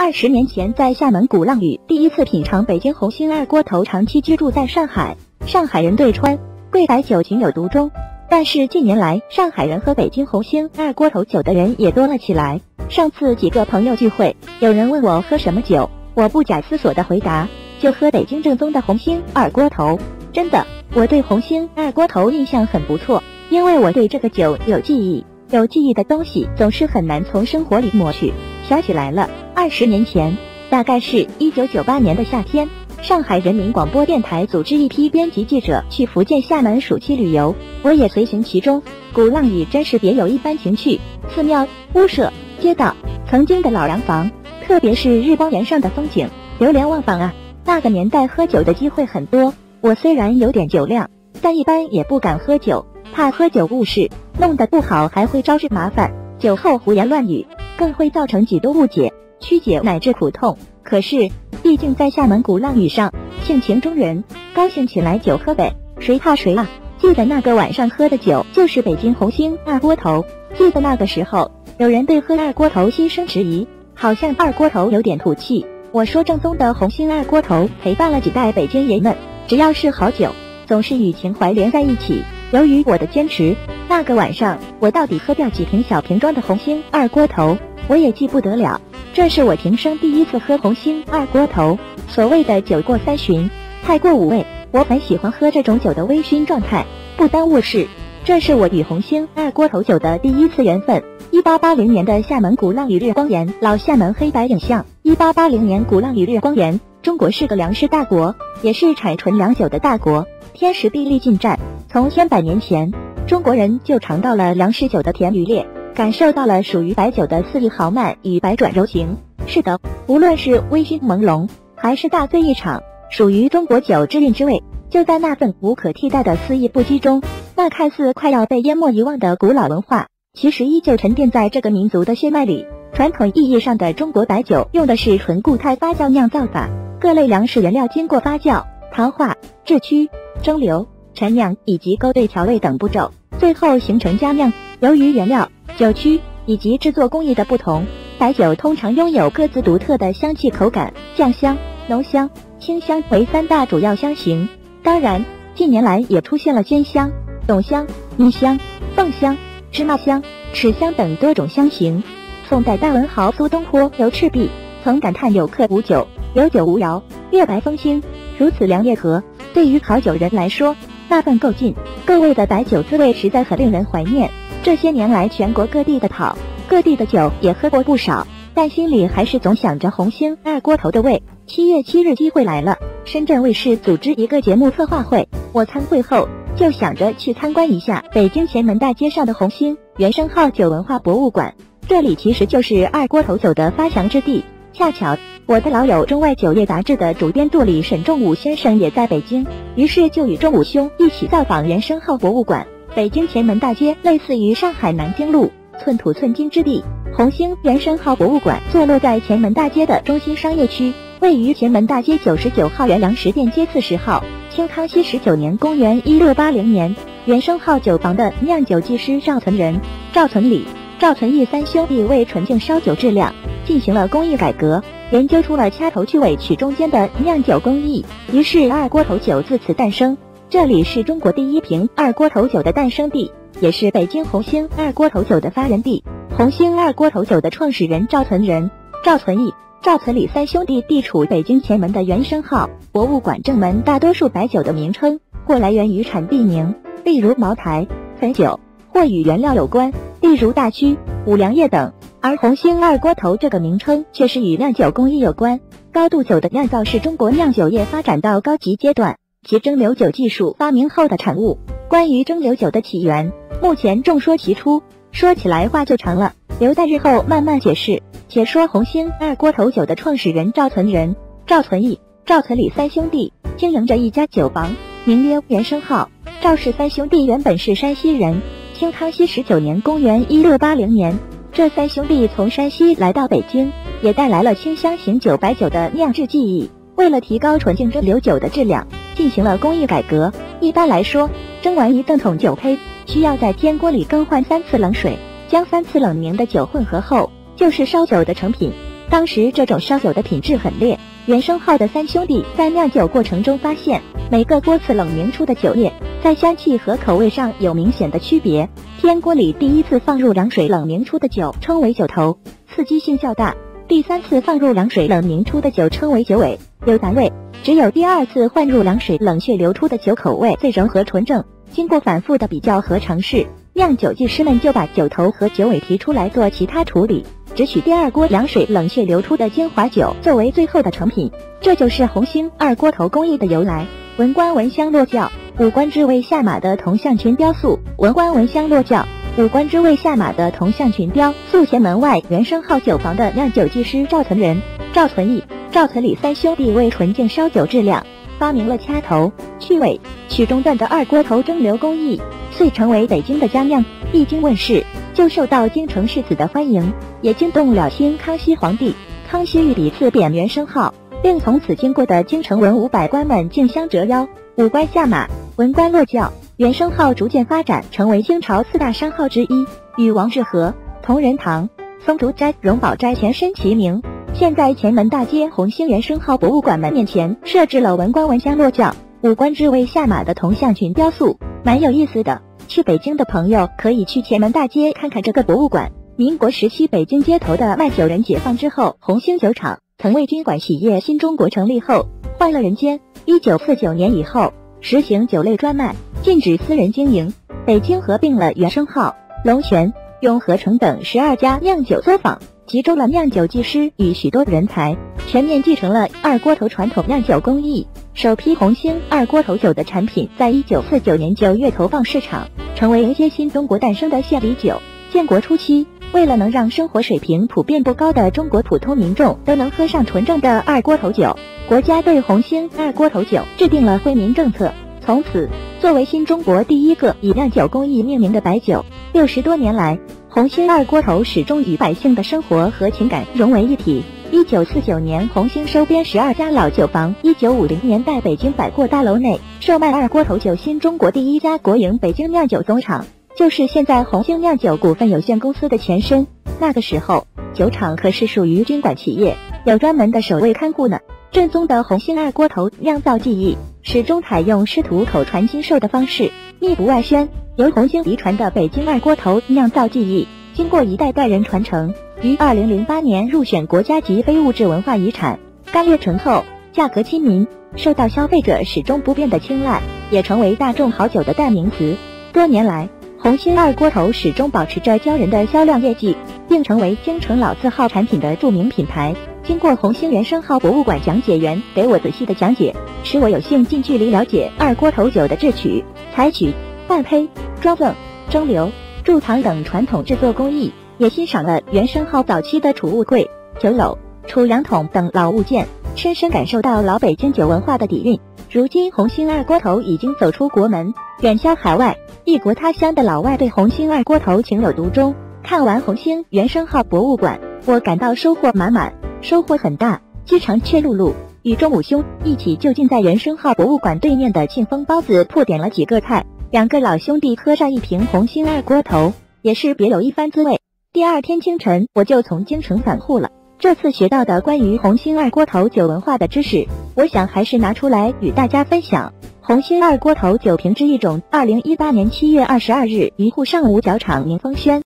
二十年前在厦门鼓浪屿第一次品尝北京红星二锅头，长期居住在上海，上海人对川贵白酒情有独钟。但是近年来，上海人喝北京红星二锅头酒的人也多了起来。上次几个朋友聚会，有人问我喝什么酒，我不假思索的回答，就喝北京正宗的红星二锅头。真的，我对红星二锅头印象很不错，因为我对这个酒有记忆。有记忆的东西总是很难从生活里抹去。想起来了，二十年前，大概是一九九八年的夏天。上海人民广播电台组织一批编辑记者去福建厦门暑期旅游，我也随行其中。鼓浪屿真是别有一番情趣，寺庙、屋舍、街道、曾经的老洋房，特别是日光岩上的风景，流连忘返啊！那个年代喝酒的机会很多，我虽然有点酒量，但一般也不敢喝酒，怕喝酒误事，弄得不好还会招致麻烦。酒后胡言乱语，更会造成几多误解、曲解乃至苦痛。可是。毕竟在厦门鼓浪屿上，性情中人，高兴起来酒喝呗，谁怕谁啊？记得那个晚上喝的酒就是北京红星二锅头。记得那个时候，有人对喝二锅头心生迟疑，好像二锅头有点土气。我说正宗的红星二锅头陪伴了几代北京爷们，只要是好酒，总是与情怀连在一起。由于我的坚持，那个晚上我到底喝掉几瓶小瓶装的红星二锅头，我也记不得了。这是我平生第一次喝红星二锅头。所谓的酒过三巡，太过五味，我很喜欢喝这种酒的微醺状态，不耽误事。这是我与红星二锅头酒的第一次缘分。一八八零年的厦门鼓浪屿日光岩，老厦门黑白影像。一八八零年鼓浪屿日光岩，中国是个粮食大国，也是产纯粮酒的大国，天时地利近战。从千百年前，中国人就尝到了粮食酒的甜与烈。感受到了属于白酒的肆意豪迈与百转柔情。是的，无论是微醺朦胧，还是大醉一场，属于中国酒之韵之味，就在那份无可替代的肆意不羁中。那看似快要被淹没遗忘的古老文化，其实依旧沉淀在这个民族的血脉里。传统意义上的中国白酒，用的是纯固态发酵酿造法，各类粮食原料经过发酵、糖化、制曲、蒸馏、陈酿以及勾兑调味等步骤，最后形成佳酿。由于原料。酒曲以及制作工艺的不同，白酒通常拥有各自独特的香气、口感。酱香、浓香、清香为三大主要香型。当然，近年来也出现了鲜香、董香、蜜香、凤香、芝麻香、豉香等多种香型。宋代大文豪苏东坡游赤壁，曾感叹有客无酒，有酒无肴，月白风清，如此良夜合。对于好酒人来说，那份够劲、够味的白酒滋味实在很令人怀念。这些年来，全国各地的跑，各地的酒也喝过不少，但心里还是总想着红星二锅头的味。七月七日，机会来了，深圳卫视组织一个节目策划会，我参会后就想着去参观一下北京前门大街上的红星原生号酒文化博物馆，这里其实就是二锅头酒的发祥之地。恰巧我的老友《中外酒业》杂志的主编助理沈仲武先生也在北京，于是就与仲武兄一起造访原生号博物馆。北京前门大街类似于上海南京路，寸土寸金之地。红星原生号博物馆坐落在前门大街的中心商业区，位于前门大街九十九号原粮食店街四十号。清康熙十九年（公元一六八零年），原生号酒坊的酿酒技师赵存仁、赵存礼、赵存义三兄弟为纯净烧酒质量进行了工艺改革，研究出了掐头去尾取中间的酿酒工艺，于是二锅头酒自此诞生。这里是中国第一瓶二锅头酒的诞生地，也是北京红星二锅头酒的发源地。红星二锅头酒的创始人赵存仁、赵存义、赵存礼三兄弟地处北京前门的原生号博物馆正门。大多数白酒的名称或来源于产地名，例如茅台、汾酒，或与原料有关，例如大曲、五粮液等。而红星二锅头这个名称却是与酿酒工艺有关。高度酒的酿造是中国酿酒业发展到高级阶段。其蒸馏酒技术发明后的产物。关于蒸馏酒的起源，目前众说其出，说起来话就长了，留待日后慢慢解释。且说红星二锅头酒的创始人赵存仁、赵存义、赵存礼三兄弟经营着一家酒房，名曰原生号。赵氏三兄弟原本是山西人。清康熙十九年（公元一六八零年），这三兄弟从山西来到北京，也带来了清香型酒白酒的酿制技艺。为了提高纯净蒸馏酒的质量，进行了工艺改革。一般来说，蒸完一炖桶酒胚，需要在天锅里更换三次冷水，将三次冷凝的酒混合后，就是烧酒的成品。当时这种烧酒的品质很劣，袁生浩的三兄弟在酿酒过程中发现，每个锅次冷凝出的酒液在香气和口味上有明显的区别。天锅里第一次放入凉水冷凝出的酒称为酒头，刺激性较大；第三次放入凉水冷凝出的酒称为酒尾，有杂味。只有第二次换入凉水冷却流出的酒口味最柔和纯正。经过反复的比较和尝试，酿酒技师们就把酒头和酒尾提出来做其他处理。只取第二锅凉水冷却流出的精华酒作为最后的成品，这就是红星二锅头工艺的由来。文官闻香落轿，五官之位下马的铜像群雕塑。文官闻香落轿，五官之位下马的铜像群雕塑前门外原生号酒房的酿酒技师赵存仁、赵存义、赵存礼三兄弟为纯净烧酒质量，发明了掐头、去尾、取中段的二锅头蒸馏工艺，遂成为北京的佳酿。一经问世。就受到京城士子的欢迎，也惊动了清康熙皇帝。康熙御笔赐匾原生号，令从此经过的京城文武百官们竞相折腰。五官下马，文官落轿，原生号逐渐发展成为清朝四大商号之一，与王致和、同仁堂、松竹斋、荣宝斋前身齐名。现在前门大街红星原生号博物馆门面前设置了文官闻香落轿，武官之位下马的铜像群雕塑，蛮有意思的。去北京的朋友可以去前门大街看看这个博物馆。民国时期北京街头的卖酒人解放之后，红星酒厂曾为军管企业新中国成立后换了人间。一九四九年以后实行酒类专卖，禁止私人经营。北京合并了原生号、龙泉、永和城等十二家酿酒作坊，集中了酿酒技师与许多人才，全面继承了二锅头传统酿酒工艺。首批红星二锅头酒的产品，在一九四九年九月投放市场，成为迎接新中国诞生的献礼酒。建国初期，为了能让生活水平普遍不高的中国普通民众都能喝上纯正的二锅头酒，国家对红星二锅头酒制定了惠民政策。从此，作为新中国第一个以酿酒工艺命名的白酒，六十多年来，红星二锅头始终与百姓的生活和情感融为一体。一九四九年，红星收编十二家老酒坊。一九五零年代，北京百货大楼内售卖二锅头酒，新中国第一家国营北京酿酒总厂，就是现在红星酿酒股份有限公司的前身。那个时候，酒厂可是属于军管企业，有专门的守卫看护呢。正宗的红星二锅头酿造技艺，始终采用师徒口传心授的方式，秘不外宣。由红星嫡传的北京二锅头酿造技艺，经过一代代人传承。于二零零八年入选国家级非物质文化遗产，干裂醇厚，价格亲民，受到消费者始终不变的青睐，也成为大众好酒的代名词。多年来，红星二锅头始终保持着骄人的销量业绩，并成为京城老字号产品的著名品牌。经过红星原生号博物馆讲解员给我仔细的讲解，使我有幸近距离了解二锅头酒的制取、采取、拌胚、装赠、蒸馏、贮藏等传统制作工艺。也欣赏了原生号早期的储物柜、酒篓、储粮桶等老物件，深深感受到老北京酒文化的底蕴。如今红星二锅头已经走出国门，远销海外，异国他乡的老外对红星二锅头情有独钟。看完红星原生号博物馆，我感到收获满满，收获很大。饥肠却辘辘，与中午兄一起就近在原生号博物馆对面的庆丰包子铺点了几个菜，两个老兄弟喝上一瓶红星二锅头，也是别有一番滋味。第二天清晨，我就从京城返沪了。这次学到的关于红星二锅头酒文化的知识，我想还是拿出来与大家分享。红星二锅头酒瓶之一种，二零一八年七月二十二日于沪上五角场宁丰轩。